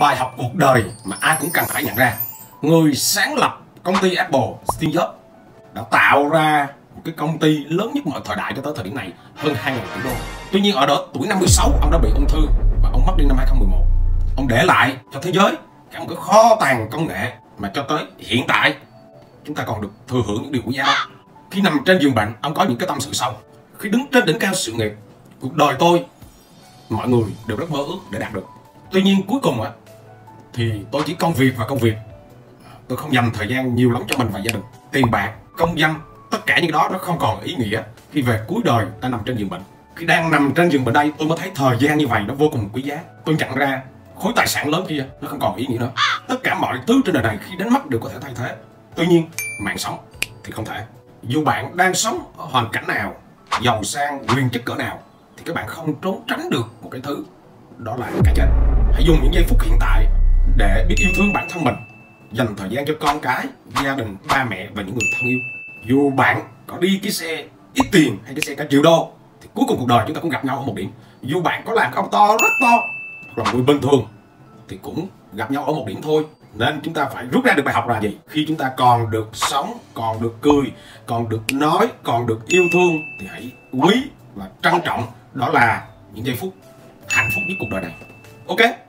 bài học cuộc đời mà ai cũng cần phải nhận ra. Người sáng lập công ty Apple, Steve Jobs, đã tạo ra một cái công ty lớn nhất mọi thời đại cho tới thời điểm này, hơn 2.000 tỷ đô. Tuy nhiên ở độ tuổi 56 ông đã bị ung thư và ông mất đi năm 2011 ông để lại cho thế giới cả một cái kho tàng công nghệ mà cho tới hiện tại chúng ta còn được thừa hưởng những điều quý giá đó. Khi nằm trên giường bệnh, ông có những cái tâm sự sau. Khi đứng trên đỉnh cao sự nghiệp, cuộc đời tôi, mọi người đều rất mơ ước để đạt được tuy nhiên cuối cùng á thì tôi chỉ công việc và công việc. Tôi không dành thời gian nhiều lắm cho mình và gia đình. Tiền bạc, công danh, tất cả những cái đó nó không còn ý nghĩa khi về cuối đời ta nằm trên giường bệnh. Khi đang nằm trên giường bệnh đây, tôi mới thấy thời gian như vậy nó vô cùng quý giá. Tôi nhận ra khối tài sản lớn kia nó không còn ý nghĩa nữa. Tất cả mọi thứ trên đời này khi đánh mất đều có thể thay thế. Tuy nhiên, mạng sống thì không thể. Dù bạn đang sống ở hoàn cảnh nào, giàu sang, quyền chức cỡ nào, thì các bạn không trốn tránh được một cái thứ, đó là cái chết hãy dùng những giây phút hiện tại để biết yêu thương bản thân mình. Dành thời gian cho con cái, gia đình, ba mẹ và những người thân yêu. Dù bạn có đi cái xe ít tiền hay cái xe cả triệu đô, thì cuối cùng cuộc đời chúng ta cũng gặp nhau ở một điểm. Dù bạn có làm cái ông to rất to, hoặc là người bình thường, thì cũng gặp nhau ở một điểm thôi. Nên chúng ta phải rút ra được bài học là gì? Khi chúng ta còn được sống, còn được cười, còn được nói, còn được yêu thương, thì hãy quý và trân trọng. Đó là những giây phút hạnh phúc nhất cuộc đời này. Ok